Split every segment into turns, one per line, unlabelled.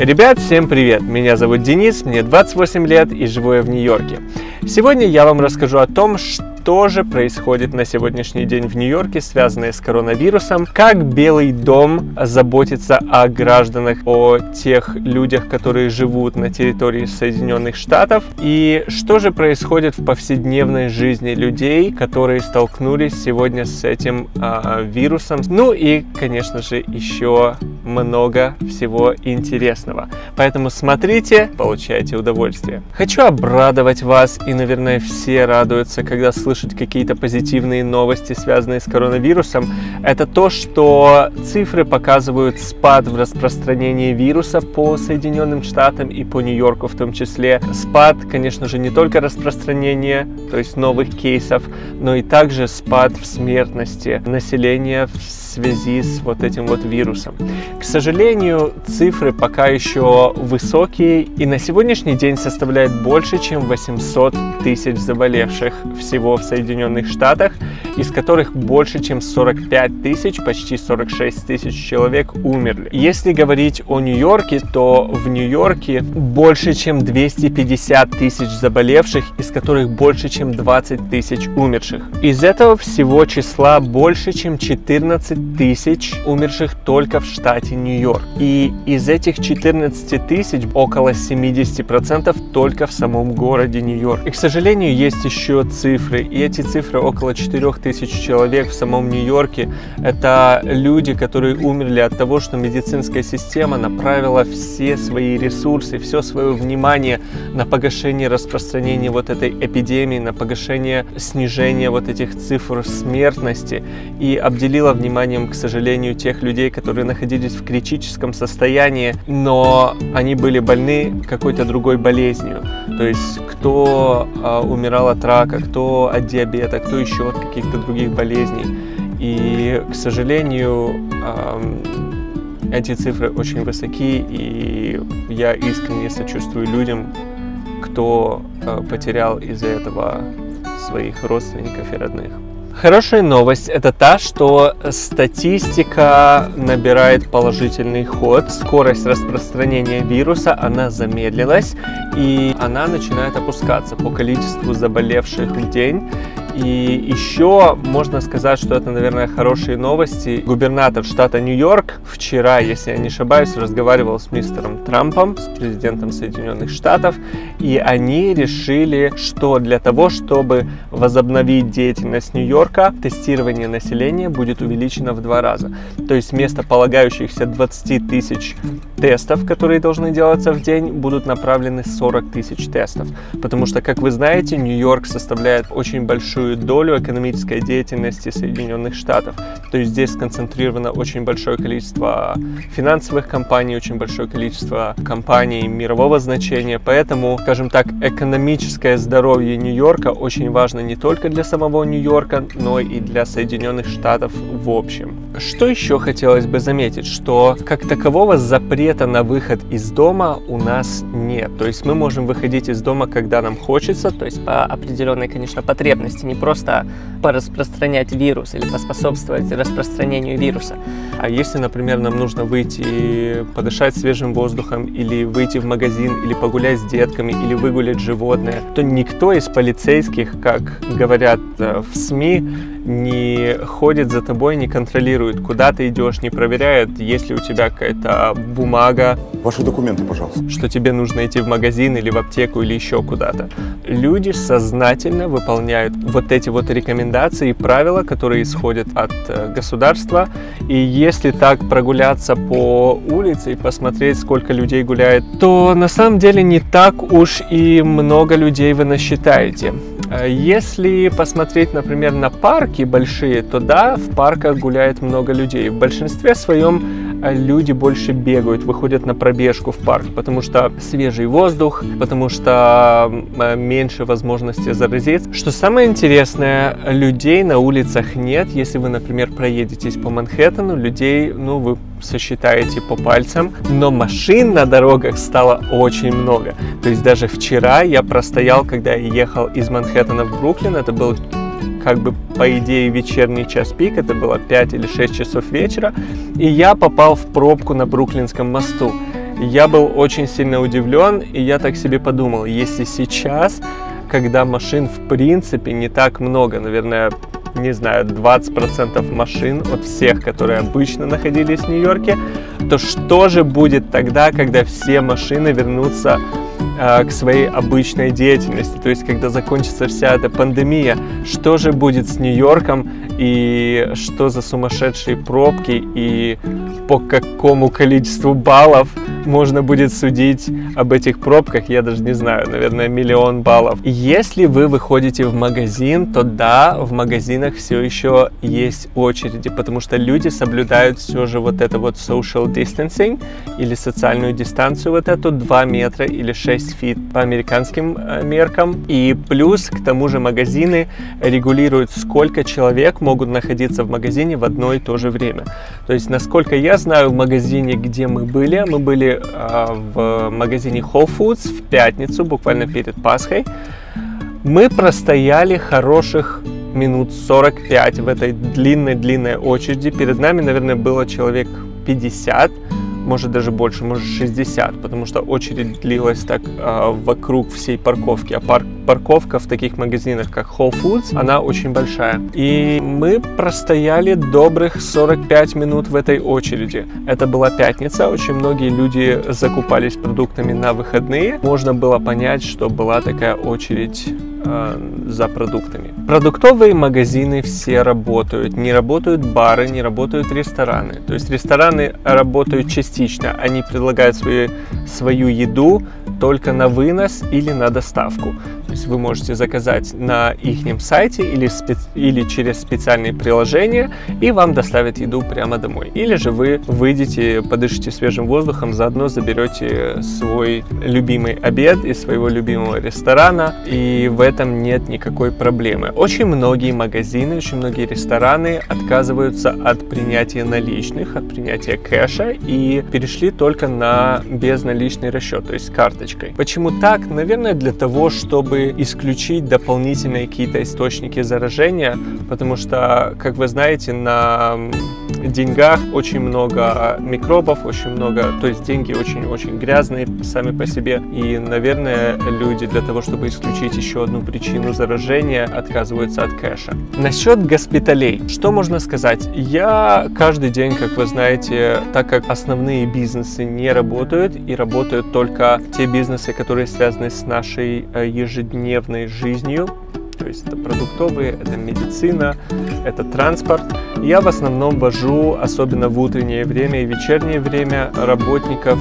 Ребят, всем привет! Меня зовут Денис, мне 28 лет и живу я в Нью-Йорке. Сегодня я вам расскажу о том, что же происходит на сегодняшний день в Нью-Йорке, связанное с коронавирусом, как Белый дом заботится о гражданах, о тех людях, которые живут на территории Соединенных Штатов, и что же происходит в повседневной жизни людей, которые столкнулись сегодня с этим э, вирусом. Ну и, конечно же, еще много всего интересного. Поэтому смотрите, получайте удовольствие. Хочу обрадовать вас, и, наверное, все радуются, когда слышат какие-то позитивные новости, связанные с коронавирусом. Это то, что цифры показывают спад в распространении вируса по Соединенным Штатам и по Нью-Йорку в том числе. Спад, конечно же, не только распространение, то есть новых кейсов, но и также спад в смертности населения в связи с вот этим вот вирусом. К сожалению, цифры пока еще высокие и на сегодняшний день составляют больше, чем 800 тысяч заболевших всего в Соединенных Штатах, из которых больше, чем 45 тысяч, почти 46 тысяч человек умерли. Если говорить о Нью-Йорке, то в Нью-Йорке больше, чем 250 тысяч заболевших, из которых больше, чем 20 тысяч умерших. Из этого всего числа больше, чем 14 тысяч умерших только в штате Нью-Йорк. И из этих 14 тысяч около 70% только в самом городе Нью-Йорк. И, к сожалению, есть еще цифры. И эти цифры около 4 тысяч человек в самом Нью-Йорке. Это люди, которые умерли от того, что медицинская система направила все свои ресурсы, все свое внимание на погашение распространения вот этой эпидемии, на погашение снижения вот этих цифр смертности и обделила внимание вниманием, к сожалению, тех людей, которые находились в критическом состоянии, но они были больны какой-то другой болезнью. То есть кто э, умирал от рака, кто от диабета, кто еще от каких-то других болезней. И, к сожалению, э, эти цифры очень высоки, и я искренне сочувствую людям, кто э, потерял из-за этого своих родственников и родных. Хорошая новость это та, что статистика набирает положительный ход. Скорость распространения вируса, она замедлилась и она начинает опускаться по количеству заболевших в день. И еще можно сказать, что это, наверное, хорошие новости. Губернатор штата Нью-Йорк вчера, если я не ошибаюсь, разговаривал с мистером Трампом, с президентом Соединенных Штатов, и они решили, что для того, чтобы возобновить деятельность Нью-Йорка, тестирование населения будет увеличено в два раза. То есть вместо полагающихся 20 тысяч тестов, которые должны делаться в день, будут направлены 40 тысяч тестов. Потому что, как вы знаете, Нью-Йорк составляет очень большую долю экономической деятельности Соединенных Штатов. То есть здесь сконцентрировано очень большое количество финансовых компаний, очень большое количество компаний мирового значения. Поэтому, скажем так, экономическое здоровье Нью-Йорка очень важно не только для самого Нью-Йорка, но и для Соединенных Штатов в общем. Что еще хотелось бы заметить, что как такового запрета на выход из дома у нас нет. То есть мы можем выходить из дома, когда нам хочется, то есть по определенной, конечно, потребности не просто пораспространять вирус или поспособствовать распространению вируса. А если, например, нам нужно выйти подышать свежим воздухом или выйти в магазин или погулять с детками или выгулять животное, то никто из полицейских, как говорят э, в СМИ, не ходит за тобой, не контролирует, куда ты идешь, не проверяет, есть ли у тебя какая-то бумага.
Ваши документы, пожалуйста.
Что тебе нужно идти в магазин или в аптеку или еще куда-то. Люди сознательно выполняют вот эти вот рекомендации и правила, которые исходят от э, государства. И если так прогуляться по улице и посмотреть, сколько людей гуляет, то на самом деле не так уж и много людей вы насчитаете. Э, если посмотреть, например, на парки большие, то да, в парках гуляет много людей. В большинстве своем люди больше бегают, выходят на пробежку в парк, потому что свежий воздух, потому что э, меньше возможности заразиться. Что самое интересное, людей на улицах нет. Если вы, например, проедетесь по Манхэттену, людей, ну, вы сосчитаете по пальцам, но машин на дорогах стало очень много. То есть даже вчера я простоял, когда я ехал из Манхэттена в Бруклин, это был как бы по идее вечерний час пик, это было 5 или 6 часов вечера, и я попал в пробку на Бруклинском мосту. Я был очень сильно удивлен, и я так себе подумал, если сейчас, когда машин в принципе не так много, наверное, не знаю, 20% машин от всех, которые обычно находились в Нью-Йорке, то что же будет тогда, когда все машины вернутся э, к своей обычной деятельности, то есть когда закончится вся эта пандемия, что же будет с Нью-Йорком и что за сумасшедшие пробки и по какому количеству баллов можно будет судить об этих пробках, я даже не знаю, наверное, миллион баллов. Если вы выходите в магазин, то да, в магазинах все еще есть очереди, потому что люди соблюдают все же вот это вот social distancing или социальную дистанцию вот эту 2 метра или 6 фит по американским э, меркам. И плюс к тому же магазины регулируют, сколько человек могут находиться в магазине в одно и то же время. То есть, насколько я знаю, в магазине, где мы были, мы были а, в магазине Whole Foods в пятницу, буквально перед Пасхой. Мы простояли хороших минут 45 в этой длинной-длинной очереди. Перед нами, наверное, было человек 50 может даже больше, может 60, потому что очередь длилась так э, вокруг всей парковки. А пар парковка в таких магазинах, как Whole Foods, она очень большая. И мы простояли добрых 45 минут в этой очереди. Это была пятница, очень многие люди закупались продуктами на выходные. Можно было понять, что была такая очередь Э, за продуктами. Продуктовые магазины все работают. Не работают бары, не работают рестораны. То есть рестораны работают частично. Они предлагают свои, свою еду только на вынос или на доставку. То есть вы можете заказать на их сайте или, специ... или через специальные приложения, и вам доставят еду прямо домой. Или же вы выйдете, подышите свежим воздухом, заодно заберете свой любимый обед из своего любимого ресторана, и в этом нет никакой проблемы. Очень многие магазины, очень многие рестораны отказываются от принятия наличных, от принятия кэша и перешли только на безналичный расчет, то есть карточкой. Почему так? Наверное, для того, чтобы исключить дополнительные какие-то источники заражения, потому что, как вы знаете, на деньгах очень много микробов, очень много, то есть деньги очень-очень грязные сами по себе. И, наверное, люди для того, чтобы исключить еще одну причину заражения, отказываются от кэша. Насчет госпиталей. Что можно сказать? Я каждый день, как вы знаете, так как основные бизнесы не работают и работают только те бизнесы, которые связаны с нашей э, ежедневной жизнью, то есть это продуктовые, это медицина, это транспорт. Я в основном вожу, особенно в утреннее время и вечернее время, работников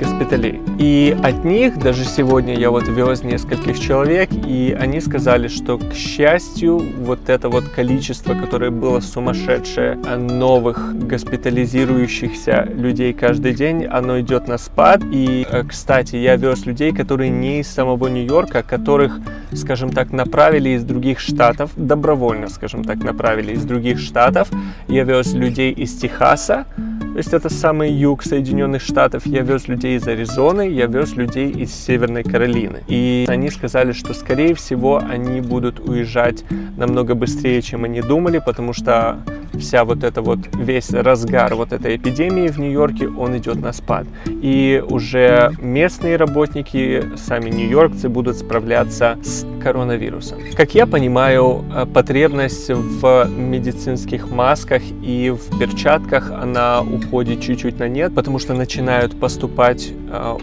госпиталей. И от них даже сегодня я вот вез нескольких человек, и они сказали, что, к счастью, вот это вот количество, которое было сумасшедшее, новых госпитализирующихся людей каждый день, оно идет на спад. И, э, кстати, я вез людей, которые не из самого Нью-Йорка, которых, скажем так, направили из других штатов, добровольно, скажем так, направили из других штатов. Я вез людей из Техаса, то есть это самый юг Соединенных Штатов. Я вез людей из Аризоны, я вез людей из Северной Каролины. И они сказали, что скорее всего они будут уезжать намного быстрее, чем они думали, потому что вся вот эта вот, весь разгар вот этой эпидемии в Нью-Йорке, он идет на спад. И уже местные работники, сами нью-йоркцы будут справляться с коронавирусом. Как я понимаю, э, потребность в медицинских масках и в перчатках, она уходит чуть-чуть на нет, потому что начинают поступать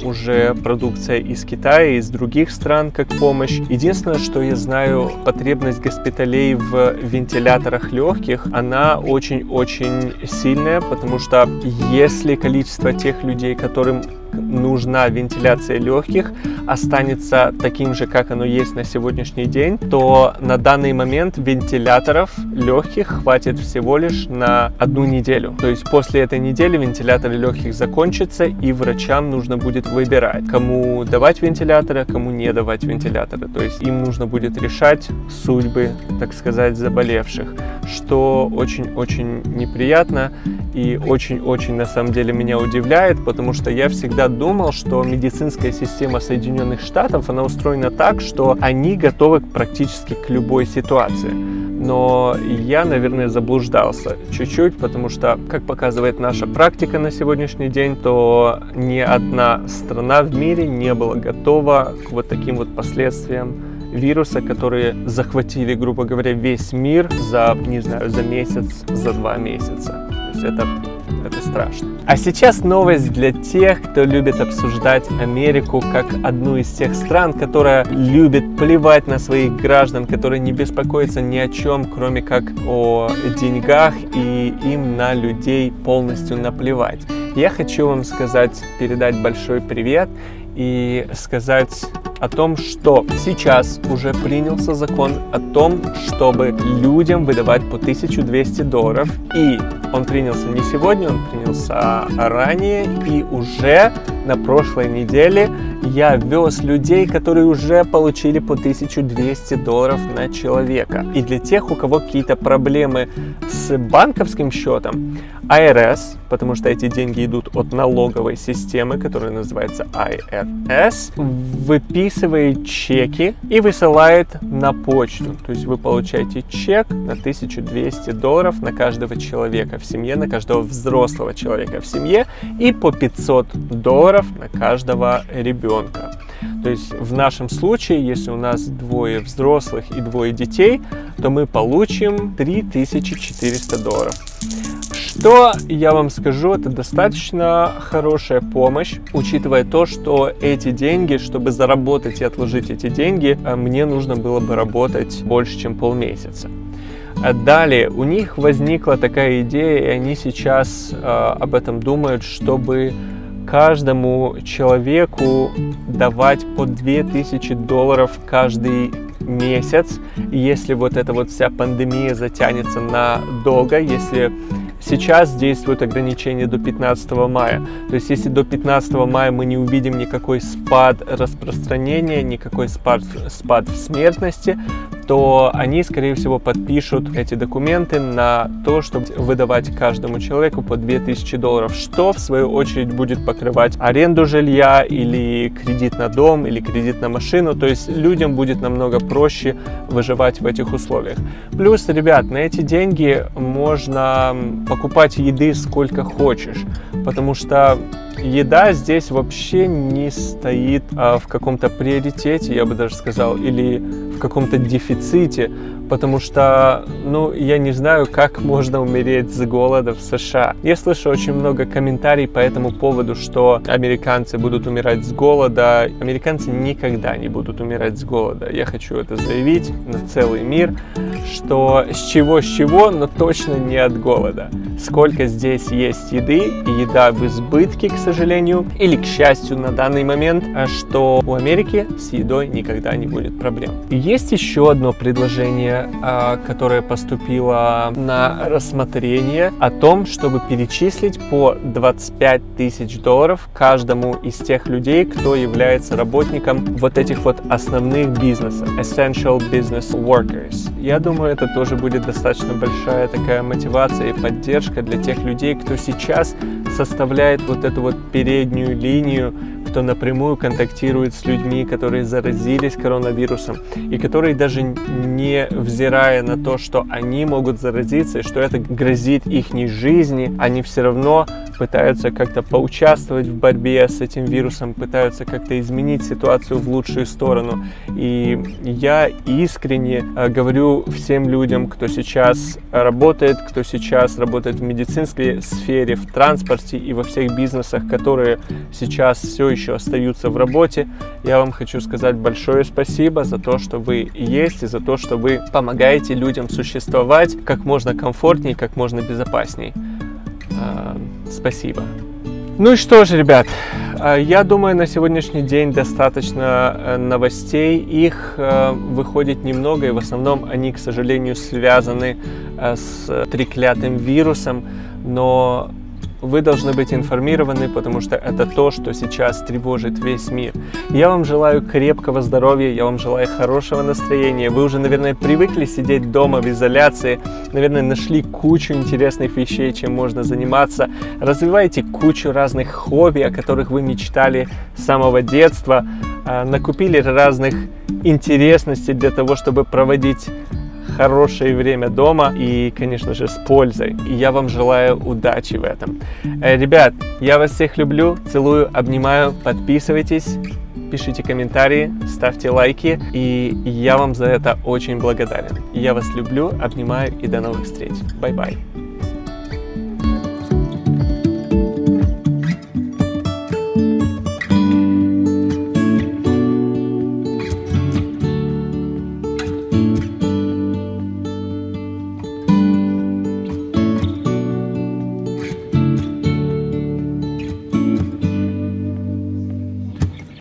уже продукция из Китая, из других стран как помощь. Единственное, что я знаю, потребность госпиталей в вентиляторах легких, она очень-очень сильная, потому что если количество тех людей, которым нужна вентиляция легких, останется таким же, как оно есть на сегодняшний день, то на данный момент вентиляторов легких хватит всего лишь на одну неделю. То есть после этой недели вентиляторы легких закончатся, и врачам нужно будет выбирать, кому давать вентиляторы, а кому не давать вентиляторы. То есть им нужно будет решать судьбы, так сказать, заболевших, что очень-очень неприятно и очень-очень на самом деле меня удивляет, потому что я всегда думал, что медицинская система Соединенных Штатов, она устроена так, что они готовы практически к любой ситуации. но я, наверное, заблуждался чуть-чуть, потому что, как показывает наша практика на сегодняшний день, то ни одна страна в мире не была готова к вот таким вот последствиям вируса, которые захватили, грубо говоря, весь мир за, не знаю, за месяц, за два месяца. То есть это это страшно. А сейчас новость для тех, кто любит обсуждать Америку как одну из тех стран, которая любит плевать на своих граждан, которые не беспокоятся ни о чем, кроме как о деньгах, и им на людей полностью наплевать. Я хочу вам сказать, передать большой привет и сказать о том, что сейчас уже принялся закон о том, чтобы людям выдавать по 1200 долларов. И он принялся не сегодня, он принялся ранее. И уже на прошлой неделе я вез людей, которые уже получили по 1200 долларов на человека. И для тех, у кого какие-то проблемы с банковским счетом, IRS, потому что эти деньги идут от налоговой системы, которая называется IRS, выписывает чеки и высылает на почту. То есть вы получаете чек на 1200 долларов на каждого человека в семье, на каждого взрослого человека в семье и по 500 долларов на каждого ребенка. То есть в нашем случае, если у нас двое взрослых и двое детей, то мы получим 3400 долларов. Что я вам скажу, это достаточно хорошая помощь, учитывая то, что эти деньги, чтобы заработать и отложить эти деньги, э, мне нужно было бы работать больше, чем полмесяца. А далее у них возникла такая идея, и они сейчас э, об этом думают, чтобы каждому человеку давать по 2000 долларов каждый месяц. если вот эта вот вся пандемия затянется на долго, если Сейчас действует ограничение до 15 мая. То есть если до 15 мая мы не увидим никакой спад распространения, никакой спад, спад в смертности, то они, скорее всего, подпишут эти документы на то, чтобы выдавать каждому человеку по 2000 долларов, что в свою очередь будет покрывать аренду жилья или кредит на дом или кредит на машину. То есть людям будет намного проще выживать в этих условиях. Плюс, ребят, на эти деньги можно покупать еды сколько хочешь, потому что еда здесь вообще не стоит а, в каком-то приоритете, я бы даже сказал, или в каком-то дефиците, потому что, ну, я не знаю, как можно умереть с голода в США. Я слышу очень много комментариев по этому поводу, что американцы будут умирать с голода. Американцы никогда не будут умирать с голода. Я хочу это заявить на целый мир, что с чего, с чего, но точно не от голода. Сколько здесь есть еды, еда в избытке, к сожалению, или к счастью на данный момент, а что у Америки с едой никогда не будет проблем. Есть еще одно предложение, а, которое поступило на рассмотрение о том, чтобы перечислить по 25 тысяч долларов каждому из тех людей, кто является работником вот этих вот основных бизнесов, essential business workers. Я думаю, это тоже будет достаточно большая такая мотивация и поддержка для тех людей, кто сейчас составляет вот эту вот переднюю линию кто напрямую контактирует с людьми, которые заразились коронавирусом, и которые даже не взирая на то, что они могут заразиться, и что это грозит их жизни, они все равно пытаются как-то поучаствовать в борьбе с этим вирусом, пытаются как-то изменить ситуацию в лучшую сторону. И я искренне э, говорю всем людям, кто сейчас работает, кто сейчас работает в медицинской сфере, в транспорте и во всех бизнесах, которые сейчас все еще остаются в работе, я вам хочу сказать большое спасибо за то, что вы есть и за то, что вы помогаете людям существовать как можно комфортнее, как можно безопаснее. А, спасибо. Ну и что же, ребят, а, я думаю, на сегодняшний день достаточно э, новостей. Их э, выходит немного, и в основном они, к сожалению, связаны э, с треклятым вирусом. Но вы должны быть информированы, потому что это то, что сейчас тревожит весь мир. Я вам желаю крепкого здоровья, я вам желаю хорошего настроения. Вы уже, наверное, привыкли сидеть дома в изоляции, наверное, нашли кучу интересных вещей, чем можно заниматься. Развивайте кучу разных хобби, о которых вы мечтали с самого детства. А, накупили разных интересностей для того, чтобы проводить хорошее время дома и, конечно же, с пользой. И я вам желаю удачи в этом. Э, ребят, я вас всех люблю, целую, обнимаю, подписывайтесь, пишите комментарии, ставьте лайки, и я вам за это очень благодарен. Я вас люблю, обнимаю и до новых встреч. Бай-бай.